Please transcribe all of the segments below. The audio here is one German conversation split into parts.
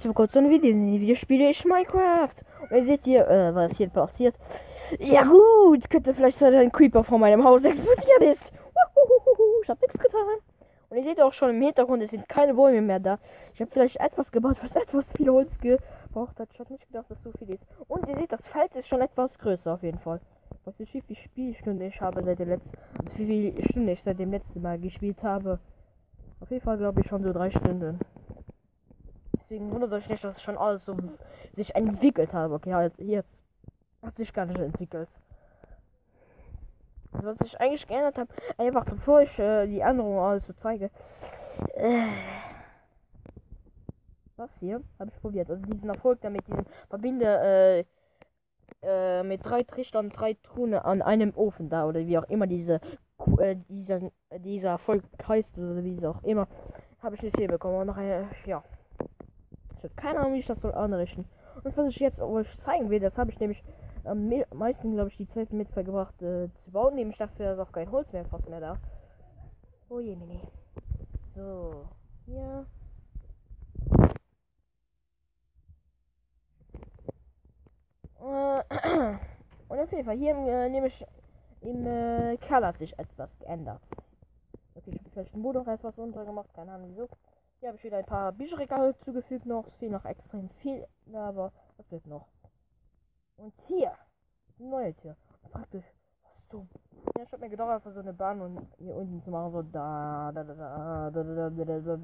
Leute, vor kurzem ein Video. In Video spiele ich Minecraft. Und ihr seht hier, äh, was hier passiert. Ja gut, könnte vielleicht sein, ein Creeper vor meinem Haus explodiert ist. Ich habe nichts getan. Und ihr seht auch schon im Hintergrund, es sind keine Bäume mehr da. Ich habe vielleicht etwas gebaut, was etwas viel Holz gebraucht hat. Ich habe nicht gedacht, dass so viel ist. Und ihr seht, das Feld ist schon etwas größer auf jeden Fall. Was ist wie viel Spielstunden ich habe seit der letzten, also wie viele Stunden ich seit dem letzten Mal gespielt habe. Auf jeden Fall glaube ich schon so drei Stunden. Deswegen wundert euch nicht, dass schon alles so sich entwickelt habe. Okay, halt jetzt hat sich gar nicht entwickelt. Also, was ich eigentlich geändert habe, einfach bevor ich äh, die Änderungen alles so zeige. Äh, was hier habe ich probiert. Also diesen Erfolg damit diesen verbinde äh, äh, mit drei Trichtern drei Truhen an einem Ofen da oder wie auch immer diese äh, dieser dieser Erfolg heißt oder wie es auch immer habe ich nicht hier bekommen und eine, ja ich habe keine Ahnung wie ich das soll anrichten und was ich jetzt euch zeigen will das habe ich nämlich am ähm, meisten glaube ich die Zeit mit verbracht äh, zu bauen nämlich dafür ist auch kein Holz mehr fast mehr da oh je nee. so hier Äh, und auf jeden Fall, hier äh, nehme ich im äh, Kerl hat sich etwas geändert. Okay, ich habe vielleicht den Boden noch etwas runter gemacht, keine Ahnung wieso. Hier habe ich wieder ein paar Bücherregale zugefügt noch. Es fehlt noch extrem viel, aber das wird noch. Und hier ist eine neue Tür. Praktisch. So. Ja, ich habe mir gedacht, einfach so eine Bahn und hier unten zu machen, so da da da da da da da da da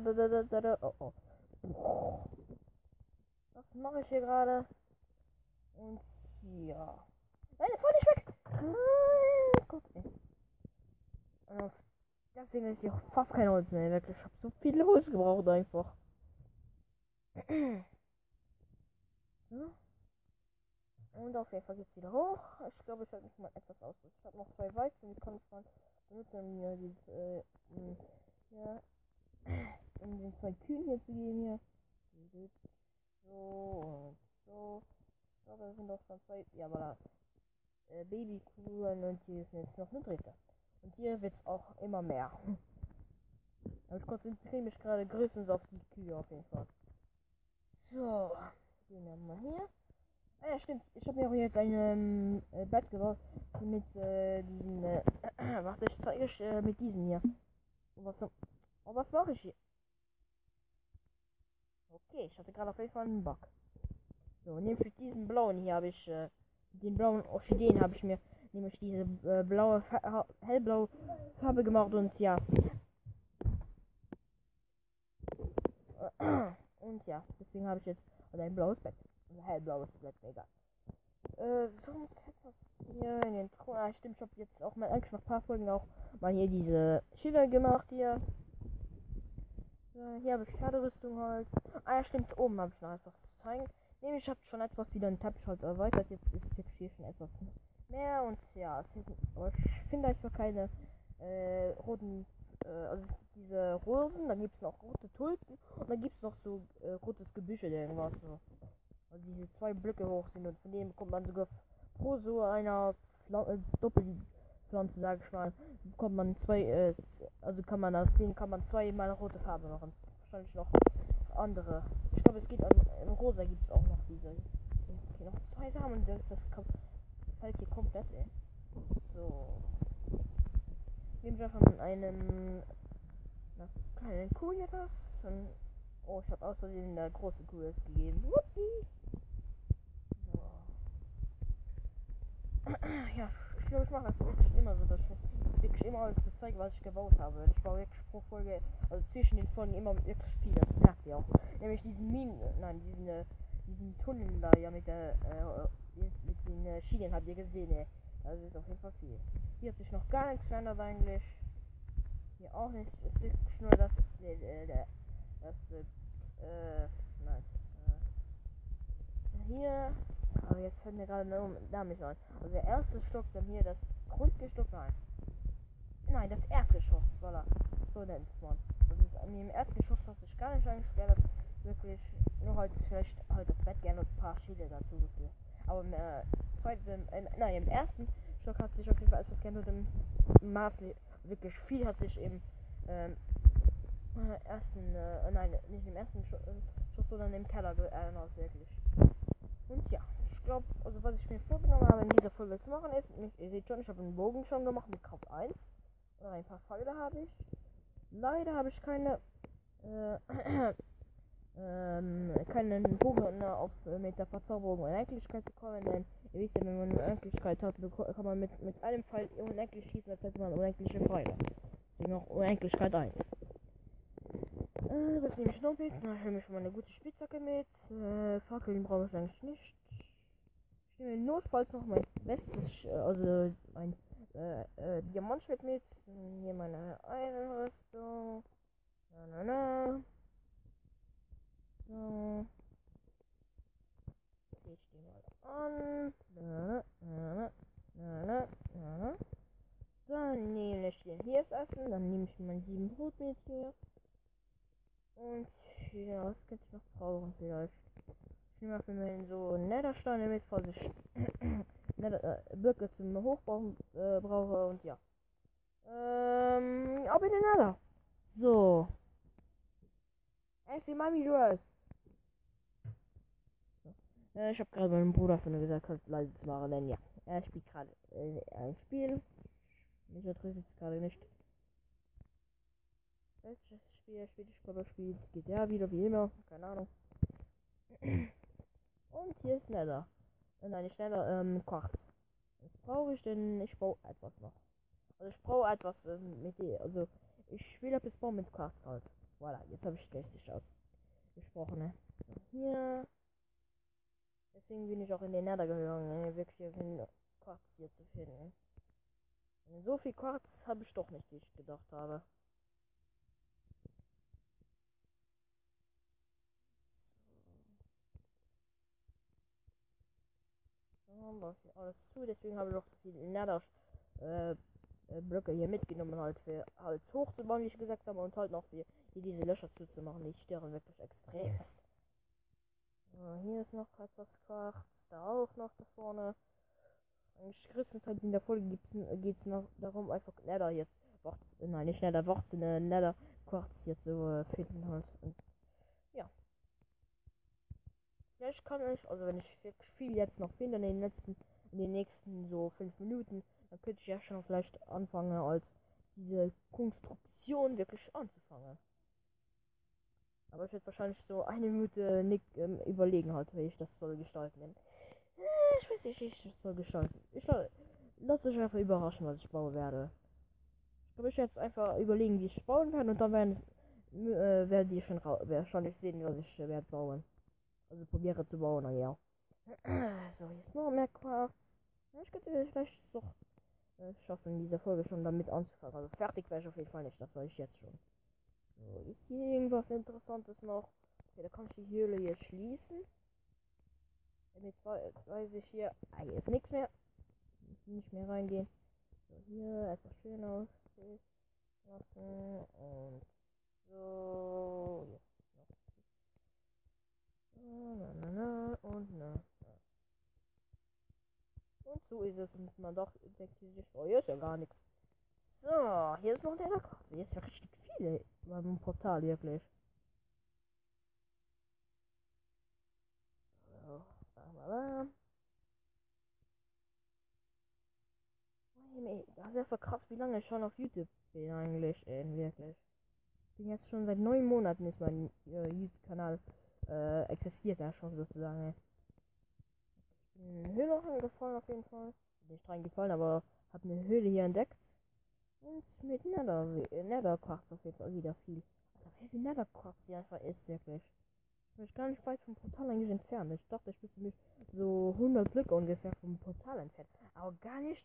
da da da da oh oh mache ich hier gerade? Und ja. Nein, voll nicht weg! Nein, Gott, ey. Und deswegen ist hier auch fast kein Holz mehr. Wirklich, ich habe so viel Holz gebraucht einfach. Und auf jeden Fall geht's wieder hoch. Ich glaube, ich werde mich mal etwas ausrüsten. Ich habe noch zwei Weizen, die kann ich mal benutzen, um mir dieses, äh, ja, um den zwei Kühen hier zu geben hier. So und so. Ich glaube, das sind doch schon zwei. Ja, aber äh, Babykuhen und hier ist jetzt noch eine dritte. Und hier wird es auch immer mehr. Aber ich konzentriere mich gerade größtenteils auf die Kühe auf jeden Fall. So, gehen wir mal hier. Ah ja, stimmt. Ich habe mir auch jetzt ein ähm, äh, Bett gebaut mit äh, diesen. Äh, warte, ich zeige euch äh, mit diesen hier. Und was, oh, was mache ich hier? Okay, ich hatte gerade auf jeden Fall einen Bug. So, für diesen blauen hier habe ich, äh, den blauen Orchideen habe ich mir nämlich diese äh, blaue, hellblaue Farbe gemacht und ja. Und ja, deswegen habe ich jetzt ein blaues Bett. Ein hellblaues Bett, egal. Äh, sonst etwas hier in den Thron. Ah, stimmt, ich habe jetzt auch mal eigentlich nach ein paar Folgen auch mal hier diese Schilder gemacht hier. Ja, hier habe ich Pferderüstung halt. Ah ja, stimmt, oben habe ich noch etwas zu zeigen. Nämlich habe schon etwas wieder ein Teppich halt erweitert. Jetzt ist jetzt hier schon etwas mehr und ja, ich finde einfach keine äh, roten, äh, also diese Rosen, dann gibt es noch rote Tulpen und dann gibt es noch so äh, rotes Gebüsch oder irgendwas so. Also diese zwei Blöcke hoch sind und von denen bekommt man sogar pro so einer Fla äh, Doppelpflanze, sage ich mal, bekommt man zwei, äh, also kann man aus denen kann man zweimal rote Farbe machen. Wahrscheinlich noch andere. Ich glaube, es geht an. In Rosa gibt es auch noch diese. Okay, noch zwei Samen. Das, das fällt hier komplett, ey. So. Nehmen wir von einem. Na, kleinen Kuh hier das. Und, oh, ich habe aus Versehen der große Kuh es gegeben. Whoopsie. So. ja, ich glaube, ich mache das wirklich immer so, dass ich wirklich immer alles zu zeigen, was ich gebaut habe. Ich baue wirklich pro Folge, also zwischen den Folgen immer wirklich viel. Das merkt ihr auch. Nämlich diesen Minen, nein, diesen, äh, diesen Tunnel da ja mit der, äh, mit den äh, Schienen habt ihr gesehen, ey. Das ist auf jeden Fall viel. Hier hat sich noch gar nichts verändert eigentlich. Hier auch nicht. Es ist nur das, äh, äh, das, äh, nein. Äh, hier, aber jetzt fällt mir gerade der Name nicht. Also der erste Stock, dann hier das Grundgestock, nein. Nein, das Erdgeschoss, voilà. So nennt man. Also an dem Erdgeschoss hat sich gar nicht geändert. Wirklich, nur halt vielleicht halt das Bett gerne ein paar Schiele dazu geführt. Aber im äh, zweiten, äh, nein, im ersten Stock hat sich auf jeden Fall etwas geändert im Maß. Wirklich viel hat sich im, ähm, ersten, äh, nein, nicht im ersten Schuss, Schuss sondern im Keller erinnert, wirklich. Und ja, ich glaube, also was ich mir vorgenommen habe in dieser Folge zu machen ist, mich, ihr seht schon, ich habe einen Bogen schon gemacht mit Kraft 1. Und ein paar Pfeile habe ich. Leider habe ich keine, äh, ähm, keinen Bogen auf, äh, mit der Verzauberung Unendlichkeit bekommen, denn ihr wisst ja, wenn man Unendlichkeit hat, kann man mit, mit einem Pfeil unendlich schießen, als hätte man unendliche Pfeile. Deswegen auch Unendlichkeit 1. Äh, was nehme ich noch mit? Na, ich nehme schon mal eine gute Spitzhacke mit. Äh, Fackeln brauche ich eigentlich nicht. Ich nehme notfalls noch mein bestes, also mein äh, äh, Diamantschwert mit. Hier meine Einrüstung. Na, na, na. So. Ich die mal an. Na, na, na, na, na, Dann nehme ich den hier das Essen. Dann nehme ich mein sieben Brot mit hier. Und ja, was könnte ich noch brauchen vielleicht? Ich nehme für mich so Nethersteine mit, falls ich Nether, äh, Blöcke zum Hochbauen äh, brauche und ja. Ähm, ab in den Nether. So. Wie du hast. Äh, ich habe gerade meinem Bruder von gesagt, halt leise zu machen, denn ja, er spielt gerade äh, ein Spiel. Mich interessiert es gerade nicht. Welches Spiel spielt ich glaube, er spielt GTA wieder wie immer, keine Ahnung. Und hier ist Nether. Äh, nein, nicht Nether, ähm, Quarz. Was brauche ich denn? Ich baue etwas noch. Also ich brauche etwas ähm, mit dir. Also ich will etwas bauen mit Quarz halt. Voilà, jetzt habe ich richtig ausgesprochen, ne? So, hier. Deswegen bin ich auch in den Nether gegangen, wirklich um Quarz hier zu finden. So viel Quarz habe ich doch nicht, wie ich gedacht habe. So, hier alles zu, deswegen habe ich auch so viel Nether äh, Blöcke hier mitgenommen, halt für halt hochzubauen, wie ich gesagt habe, und halt noch für hier diese Löcher zuzumachen. Die stören wirklich extremst. So, hier ist noch Quarz, da auch noch da vorne. Eigentlich größtenteils in der Folge geht es noch darum, einfach Nether jetzt, Wort, nein, nicht Nether, Wurzeln, Nether Quarz hier zu äh, finden halt. Und, ja. Vielleicht kann ich, also wenn ich viel jetzt noch finde in den letzten, in den nächsten so fünf Minuten, dann könnte ich ja schon vielleicht anfangen, als diese Konstruktion wirklich anzufangen. Aber ich werde wahrscheinlich so eine Minute nicht ähm, überlegen halt, wie ich das soll gestalten. Denn, äh, ich weiß nicht, wie ich das soll gestalten. Ich lasse euch einfach überraschen, was ich bauen werde. Ich glaube, ich jetzt einfach überlegen, wie ich bauen werde und dann werden, äh, werden die schon wahrscheinlich sehen, was ich äh, werde bauen. Also probiere zu bauen, ja. so, jetzt noch mehr Quarz. Ich könnte vielleicht doch äh, schaffen, diese Folge schon damit anzufangen. Also fertig wäre ich auf jeden Fall nicht, das weiß ich jetzt schon. So, ist hier irgendwas Interessantes noch? Okay, da kann ich die Höhle hier schließen. Jetzt weiß ich hier, ah, hier ist nichts mehr. Muss nicht mehr reingehen. So, hier etwas schön aus lassen und so. Jetzt. Na, na, na, und na. Und so ist es. Und man doch denkt sich, oh, hier ist ja gar nichts. So, hier ist noch der Karte. Hier ist ja richtig viele beim Portal, wirklich. So, Das ist ja krass, wie lange ich schon auf YouTube bin eigentlich, äh, wirklich. Ich bin jetzt schon seit neun Monaten ist mein äh, YouTube-Kanal äh, existiert ja schon sozusagen eine Höhle reingefallen auf jeden Fall. Nicht reingefallen, aber habe eine Höhle hier entdeckt. Und mit Nether, Netherquarz auf jeden Fall wieder viel. Alter, wie viel Netherquarz hier einfach ist, wirklich. Ich bin gar nicht weit vom Portal eigentlich entfernt. Ich dachte, ich müsste mich so 100 Blöcke ungefähr vom Portal entfernen. Aber gar nicht.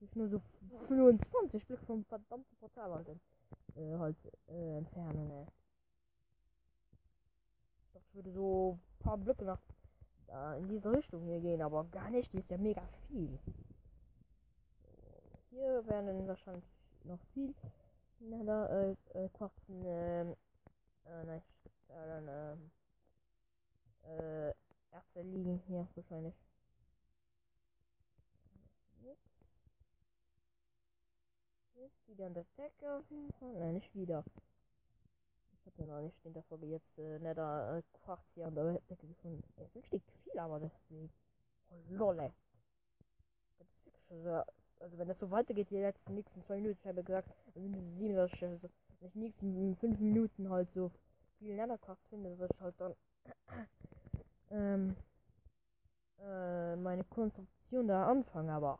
Ich nur so 25 Blöcke vom verdammten Portal halt, äh, halt äh, entfernen. Ne. Ich dachte, ich würde so ein paar Blöcke nach äh, in diese Richtung hier gehen, aber gar nicht, die ist ja mega viel. Werden wahrscheinlich noch viel Nether, äh, äh, Quarzen, äh, äh, nein, äh, äh, Erze liegen hier wahrscheinlich. Ist wieder an der Decke auf jeden Fall. Nein, nicht wieder. Ich hab ja noch nicht in der Folge jetzt äh, netter äh, Quarz hier an der Decke gefunden. Es ist richtig viel, aber deswegen. Oh, lolle. Das ist wirklich so, also wenn das so weitergeht, die letzten nächsten zwei Minuten, ich habe gesagt, also sieben, dass ich, also, wenn ich die nächsten fünf Minuten halt so viel Netherquarz finde, dass ich halt dann ähm, äh, meine Konstruktion da anfange, aber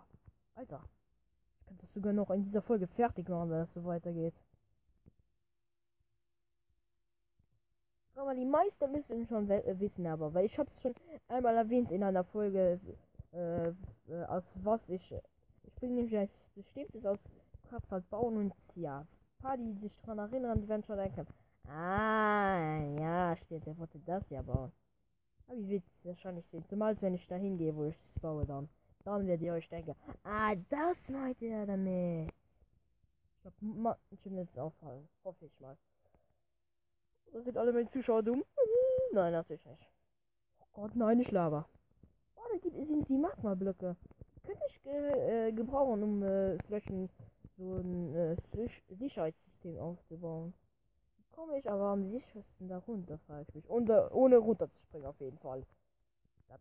Alter, ich könnte das sogar noch in dieser Folge fertig machen, wenn das so weitergeht. Aber die meisten müssen schon äh, wissen, aber weil ich habe es schon einmal erwähnt in einer Folge, äh, äh, aus was ich ich bin nämlich ein bestimmtes aus Kopf halt bauen und ja, paar, die sich daran erinnern, die werden schon denken, ah, ja, steht, der wollte das ja bauen. Aber ich will es wahrscheinlich sehen, zumal wenn ich da hingehe, wo ich es baue dann. Dann werdet ihr euch denken, ah, das meint er damit. Ich glaube, ich will jetzt auffallen, hoffe ich mal. Da sind alle meine Zuschauer dumm? Nein, natürlich nicht. Oh Gott, nein, ich laber. Oh, da sind die Magma-Blöcke. Könnte ich ge gebrauchen, um äh, Flächen so ein äh, Sich Sicherheitssystem aufzubauen. Komme ich aber am sichersten da runter, ich mich. Und, äh, ohne runter zu springen, auf jeden Fall. Das,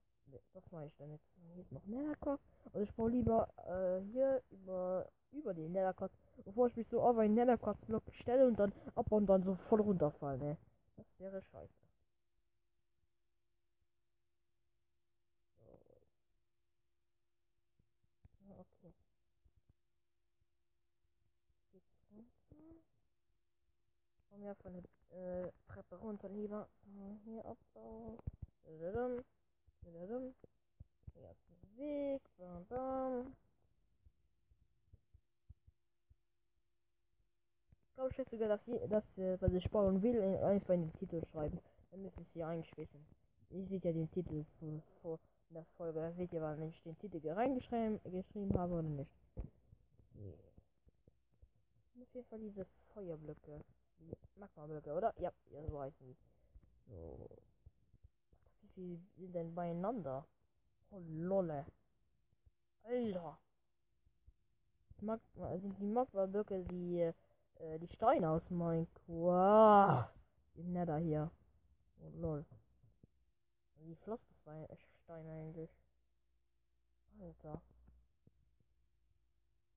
das mache ich dann jetzt. Hier ist noch Nethercock. Also ich baue lieber äh, hier über, über den Nethercock, bevor ich mich so auf einen Nethercock-Block stelle und dann ab und dann so voll runterfallen, ne? Das wäre scheiße. okay. Geht's runter? Komm ja von der äh, Treppe runter lieber. Hier abbauen. Hier ist der Weg. Bam, bam. Ich glaube ich sogar, dass, sie, dass äh, was ich bauen will, einfach in den Titel schreiben. Dann müsste es ja eigentlich wissen. Ihr seht ja den Titel vor, vor in der Folge. Da seht ihr, wann ich den Titel reingeschrieben geschrieben habe oder nicht. Auf jeden Fall diese Feuerblöcke. Magma-Blöcke, oder? Ja, ja, so heißen die. So. Wie viel sind denn beieinander? Oh, lolle. Alter. Das Magma, sind die Magma-Blöcke die, äh, die Steine aus Minecraft. Die Nether hier. Oh, lol. Wie floss das Stein eigentlich. Alter.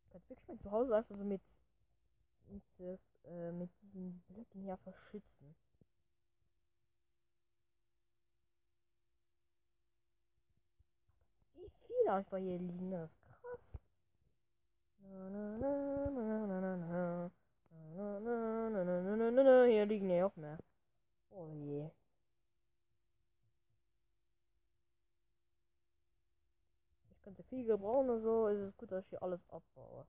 Ich kann wirklich mein Zuhause einfach so mit mit, äh, mit diesen Blöcken hier verschützen. Wie viel einfach hier liegen, das ist krass. Hier liegen ja auch mehr. Oh je. könnte viel gebrauchen und so, ist es gut, dass ich hier alles abbaue.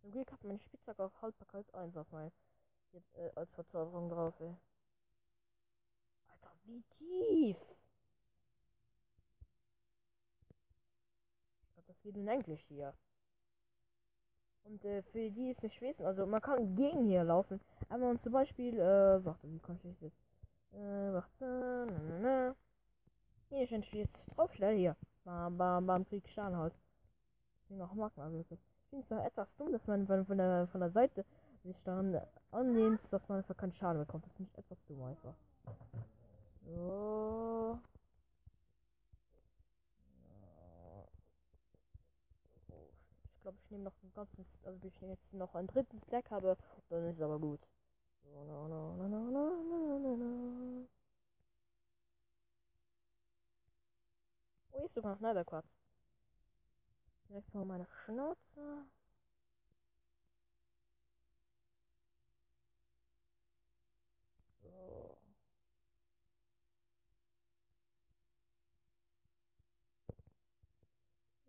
Zum Glück hat meine Spitzhacke auch Haltbarkeit 1 auf mein jetzt äh, als Verzauberung drauf, ey. Alter, wie tief! Das geht unendlich hier. Und äh, für die ist nicht wissen, also man kann gegen hier laufen. Aber man zum Beispiel, äh, warte, wie kann ich das? Äh, warte, na, na, na. Hier, ich jetzt drauf, schnell hier. Bam, bam, bam, krieg Schaden halt. Auch Magma wirklich. Finde es doch etwas dumm, dass man von, der, von der Seite sich daran annimmt, dass man einfach keinen Schaden bekommt. Das finde ich etwas dumm einfach. So. Ich glaube, ich nehme noch ein ganzes, also ich nehme jetzt noch einen dritten Stack habe, dann ist es aber gut. So, no, no, no, no, no, no, no. Oh, ist sogar noch Netherquarz. Direkt vor meiner Schnauze. So.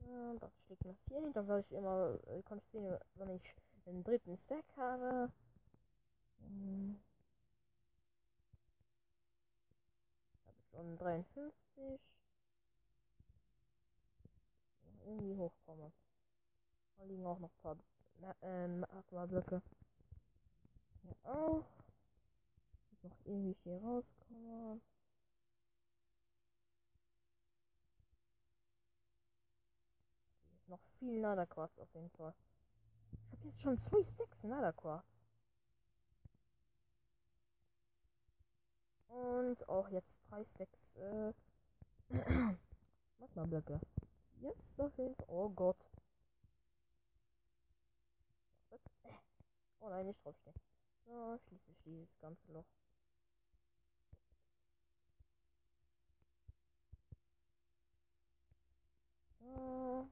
Ja, das schlägt das hier hin. Dann werde ich immer, äh, sehen, wenn ich den dritten Stack habe. Hm. Habe ich schon 53 irgendwie hochkomme. Da liegen auch noch ein paar ähm, Aquablöcke. Hier auch. Muss noch irgendwie hier rauskommen. Noch viel Naderquarz auf jeden Fall. Ich habe jetzt schon zwei Stacks Naderquarz. Und auch jetzt drei Stacks, äh, Magma-Blöcke. Jetzt jeden Fall. Oh Gott. Oh nein, nicht draufstehen. So, schließe ich dieses ganze Loch. So.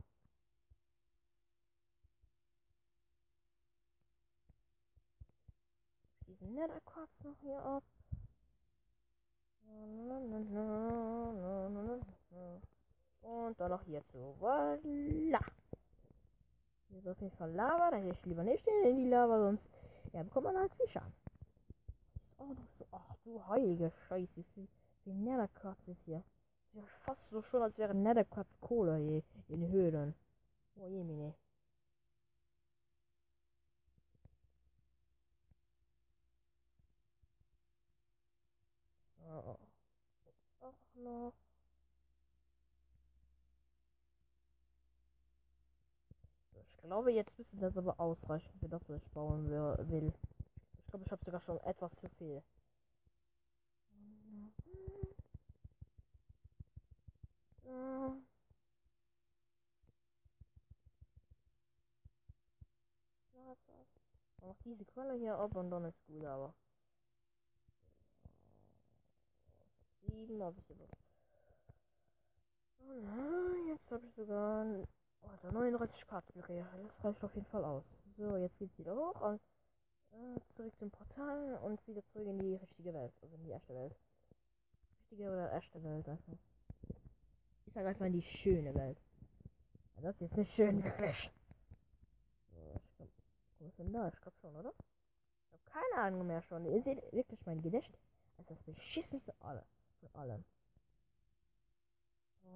Diesen Netherquarz noch hier ab. Und dann noch hierzu. Voila! Hier ist auf jeden Fall Lava. Da gehe ich lieber nicht in die Lava, sonst ja, bekommt man halt an. Ist auch noch so. Ach du heilige Scheiße. Wie, wie Netherquarz ist hier. Ist ja fast so schön, als wäre Netherquarz Kohle hier in Höhlen. Oh je, mine. So. Auch noch. Glaube, jetzt müsste das aber ausreichen für das, was ich bauen will. Ich glaube, ich habe sogar schon etwas zu viel. Noch diese Quelle hier ab und dann ist gut, aber. Sieben habe ich über. Oh, jetzt habe ich sogar Oh, der 39 Kartenblöcke. Das reicht auf jeden Fall aus. So, jetzt geht's wieder hoch und äh, zurück zum Portal und wieder zurück in die richtige Welt. Also in die erste Welt. Richtige oder erste Welt, also. Ich sag einfach in die schöne Welt. Ja, das ist jetzt nicht schön, wirklich. So, ich glaub, komm ich denn da? Ich glaub schon, oder? Ich hab keine Ahnung mehr schon. Ihr seht wirklich mein Gedächtnis. Das ist das beschissenste alle. Von allem.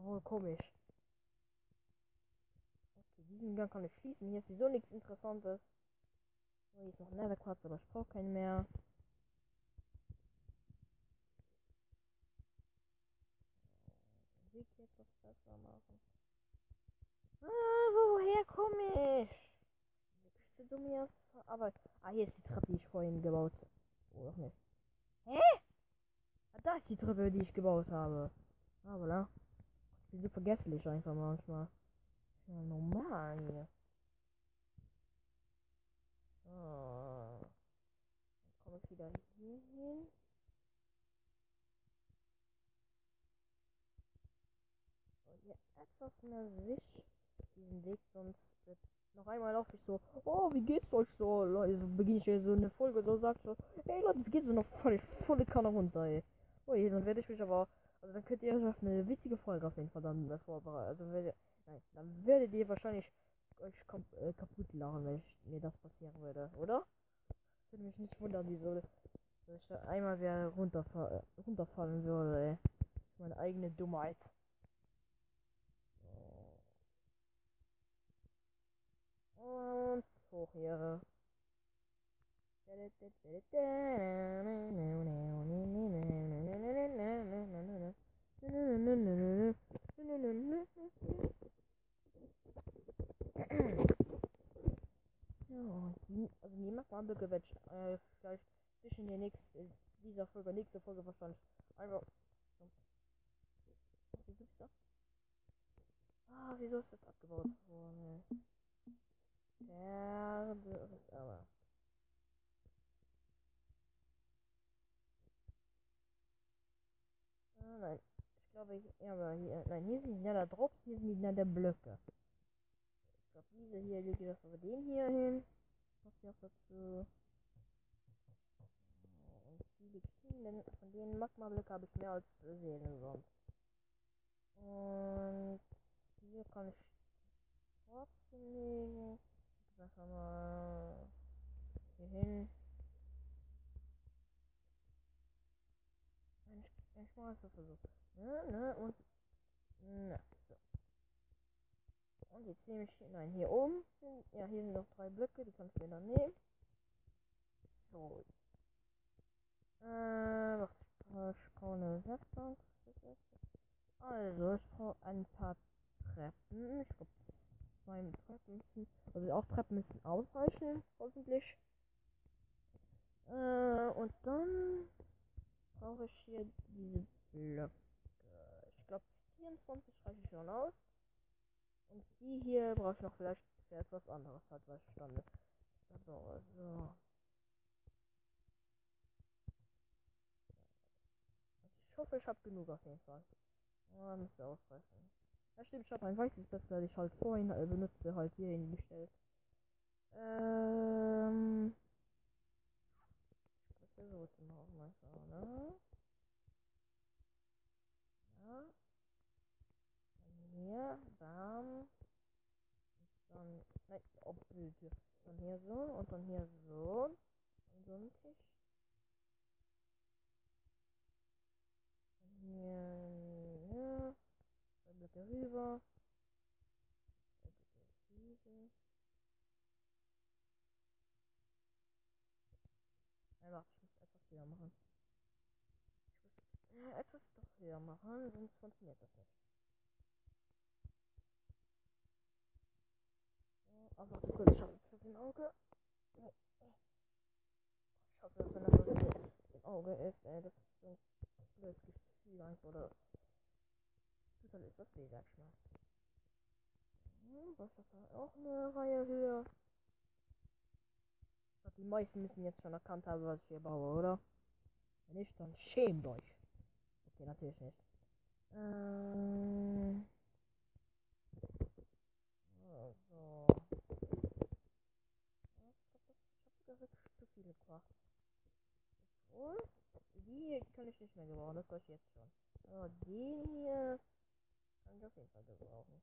Oh, komisch. Diesen Gang kann ich schließen. Hier ist wieso nichts Interessantes. So, hier ist noch Netherquarz, aber ich brauche keinen mehr. Weg jetzt was besser machen. Ah, woher komme ich? Bist du mir Aber. Ah, hier ist die Treppe, die ich vorhin gebaut. Oh, noch nicht. Hä? Ah, da ist die Treppe, die ich gebaut habe. Ah, voilà. Ich bin so vergesslich einfach manchmal. Ja, normal hier. So. Dann komme ich wieder hier hin. Und hier etwas mehr Sicht. Diesen Weg, sonst äh, noch einmal laufe ich so, oh, wie geht's euch so? Leute, so beginne ich hier so eine Folge, so sagt so, hey Leute, wie geht's so noch voll, volle Kanne runter, ey. Oh, dann werde ich mich aber, also dann könnt ihr euch auf eine witzige Folge auf jeden Fall dann vorbereiten. Also, wenn ihr, Nein, dann werdet ihr wahrscheinlich euch äh, kaputt lachen, wenn ich, mir das passieren würde, oder? Ich würde mich nicht wundern, wieso ich da einmal wieder runterfa runterfallen würde, ey. Meine eigene Dummheit. Und hoch hier. So, die, die werde ich äh, vielleicht zwischen der nächsten, dieser Folge, nächste Folge wahrscheinlich einfach. Wie gibt's da? Ah, wieso ist das abgebaut worden? Der ist aber. Ah, nein. Ich glaube, ich, ja, aber hier, nein, hier sind die Nether Drops, hier sind die Nether Blöcke glaube, diese hier lege ich das über den hier hin. Was noch dazu? Und hin, denn von den Magma-Blöcke habe ich mehr als Seelen sonst. Und hier kann ich trotzdem legen. Sag mal hier hin. Ich, ich mal so versucht. Ne, ne, und. Ne. Und jetzt nehme ich, nein, hier oben, ja, hier sind noch drei Blöcke, die kannst du dann nehmen. So. Äh, ich brauche eine. Also, ich brauche ein paar Treppen. Ich glaube, zwei Treppen müssen, also auch Treppen müssen ausreichen, hoffentlich. Äh, und dann brauche ich hier diese Blöcke. Ich glaube 24 reiche schon aus. Und die hier brauche ich noch vielleicht für etwas anderes, halt was stand. So, so. Ich hoffe, ich habe genug auf jeden Fall. Ja, müsste ausreichen. Ja, stimmt, ich habe ein weißes Best, weil ich halt vorhin äh, benutze, halt hier hingestellt. Ähm. Ich muss so zu machen, einfach, ne? Ja. Dann hier, bam. Und dann, nein, oh, bitte. Dann hier so und dann hier so. Und so ein Tisch. Hier, ja. Zwei Blöcke rüber. Zwei warte, ich muss etwas höher machen. Ich muss äh, etwas doch höher machen, sonst funktioniert das nicht. Also die kurz schauen für den Auge. Ich hoffe, dass wenn das so im Auge ist, ey, das ist ein blödes Gefühl einfach, oder? Dann ist das weh, sag ich mal. Hm, was ist das auch eine Reihe höher? Die meisten müssen jetzt schon erkannt haben, was ich hier baue, oder? Wenn nicht, dann schämt euch. Okay, natürlich nicht. Ähm. Also. Ich glaube, ich habe sogar wirklich zu viele gebracht. Obwohl, die kann ich nicht mehr gebrauchen, das soll ich jetzt schon. Aber den hier kann ich auf jeden Fall gebrauchen.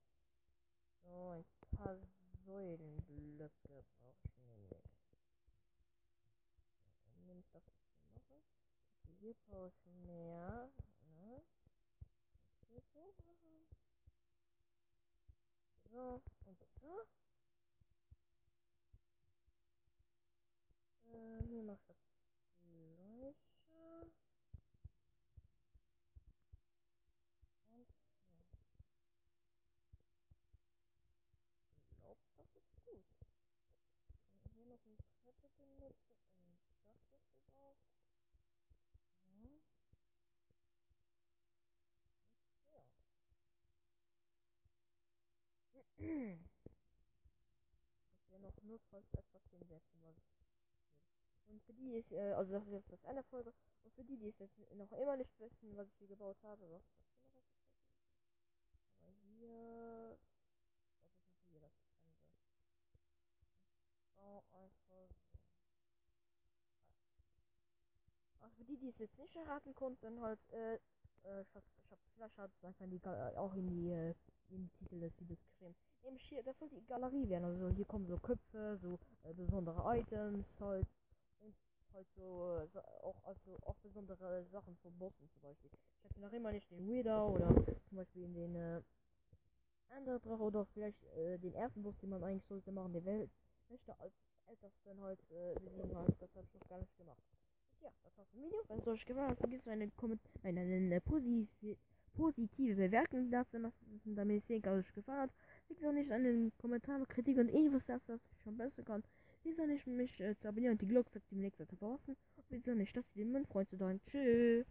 So, ein paar Säulenblöcke brauche ich nämlich nehme ich das machen. Okay, hier brauche ich mehr. Ne? Hier so und so. Mache ich das gleiche. Und. Ich glaube, das ist gut. Hier noch ein Treppe benutzen und das ist gebraucht. Ja. Ja. Das wäre noch notfalls etwas hinsetzen, was und für die ist, äh, also das ist jetzt das Ende Folge. Und für die, die es jetzt noch immer nicht wissen, was ich hier gebaut habe, was Aber hier. Was ist denn hier das Ende? Ich baue einfach Also für die, die es jetzt nicht erraten konnten, halt, äh, äh, ich hab, ich hab vielleicht hat es einfach in die, äh, auch in die, äh, in die Titel des Videos geschrieben. Nämlich hier, das soll die Galerie werden, also hier kommen so Köpfe, so äh, besondere Items, halt, halt so, äh, auch, also auch besondere Sachen von Bossen zum Beispiel. Ich hatte noch immer nicht den Wither oder zum Beispiel in den, äh, anderen Drache oder vielleicht, äh, den ersten Boss, den man eigentlich sollte machen, der Welt, Wächter als ältesten halt, äh, besiegen halt, das habe ich noch gar nicht gemacht ja, das war's im Video. Wenn es euch gefallen hat, vergisst eine, Komment eine, eine positive, positive Bewertung dazu damit ich sehen kann, dass es euch gefallen hat. Vergiss auch nicht an den Kommentaren, Kritik und irgendwas, das, das ich schon besser kann. Auch nicht, mich äh, zu abonnieren und die Glocke zu aktivieren, zu verpassen. Und auch nicht, dass ihr den Freund zu sagen. Tschüss.